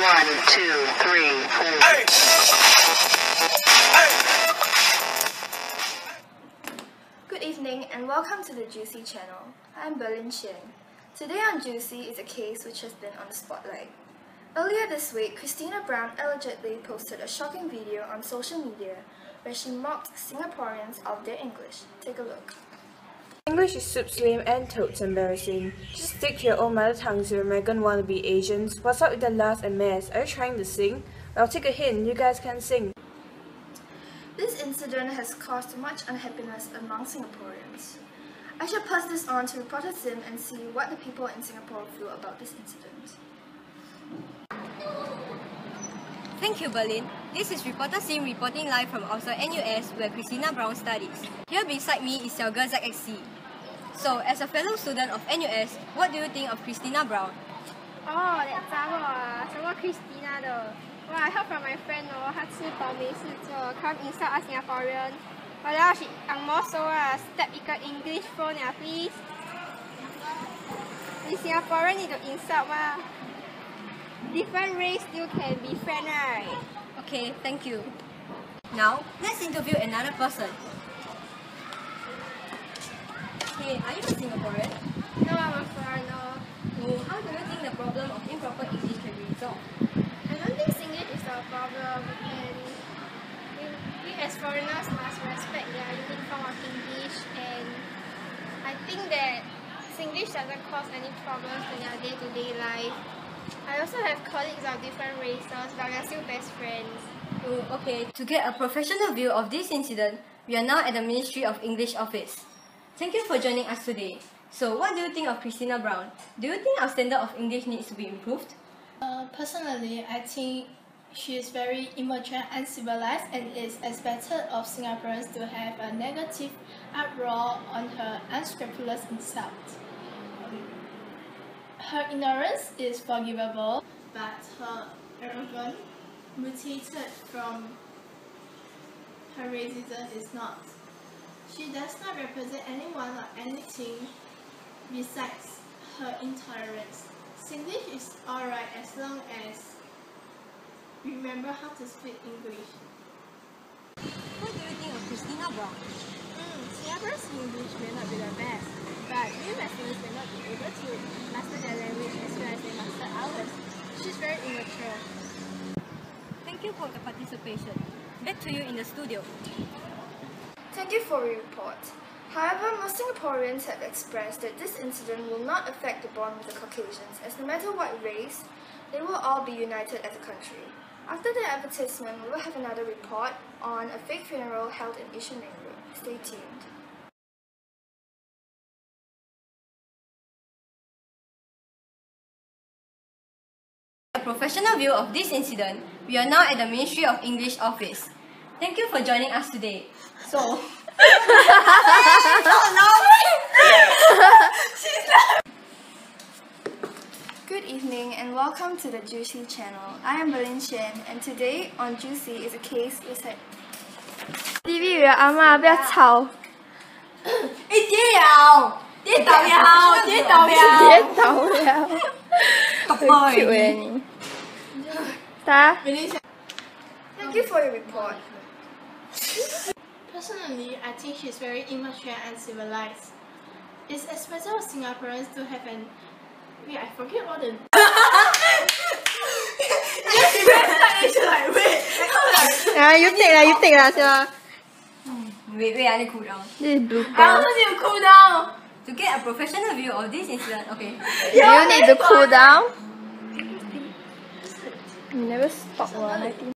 One, two, three, four. Good evening and welcome to the Jewcy channel. I'm Berlyn Chian. Today on Jewcy is a case which has been on the spotlight. Earlier this week, Christina Brown allegedly posted a shocking video on social media where she mocked Singaporeans of their English. Take a look. English is soup lame and totes embarrassing. Just stick to your own mother tongues, you American wannabe Asians. What's up with the last and mess? Are you trying to sing? Well, take a hint, you guys can sing. This incident has caused much unhappiness among Singaporeans. I shall pass this on to reporter Sim and see what the people in Singapore feel about this incident. Thank you, Berlyn. This is reporter Sim reporting live from outside NUS where Christina Brown studies. Here beside me is your girl ZXC. So, as a fellow student of NUS, what do you think of Christina Brown? Oh, that 杂货啊，什么 Christina 的？哇，I heard from my friend 哦，她吃饱没事做，come insult us Singaporean。我要是 ang mo so 啊，step 一个 English phone 啊，please。你 Singaporean 你就 insult 吗？Different race still can be friend right？ Okay, thank you. Now, let's interview another person. Hey, are you a Singaporean? No, I'm a foreigner. Oh, how do you think the problem of improper English can be resolved? I don't think Singlish is a problem, and we, we as foreigners must respect their unique form of English, and I think that Singlish doesn't cause any problems in their day-to-day life. I also have colleagues of different races, but we are still best friends. Oh, okay. To get a professional view of this incident, we are now at the Ministry of English office. Thank you for joining us today. So, what do you think of Christina Brown? Do you think our standard of English needs to be improved? Uh, personally, I think she is very immature and civilized and is expected of Singaporeans to have a negative uproar on her unscrupulous insult. Her ignorance is forgivable, but her arrogance, mutated from her racism, is not. She does not represent anyone or anything besides her intolerance. Singlish is alright as long as we remember how to speak English. What do you think of Christina Brown? Mm, Singapore's English may not be the best, but we Westerners may not be able to master their language as well as they master ours. She's very immature. Thank you for the participation. Back to you in the studio. Thank you for your report. However, most Singaporeans have expressed that this incident will not affect the bond with the Caucasians, as no matter what race, they will all be united as a country. After the advertisement, we will have another report on a fake funeral held in Yishun Ring Road. Stay tuned. A professional view of this incident, we are now at the Ministry of English office. Thank you for joining us today. So. Good evening and welcome to the Jewcy channel. I am Berlyn Chian and today on Jewcy is a case with. research. TV 的阿妈不要吵。哎，跌了，跌倒了，跌倒了，跌倒了。好 Q 哎你。答。Thank you for your report. Personally, I think she's very immature and civilized. It's expected of Singaporeans to have an wait, I forget all the Ah, you take lah, you take lah, sia. Wait, wait, I need to cool down. This is blue I ball. also need to cool down. To get a professional view of this incident, okay. You need to cool down. You never stop 我 I think.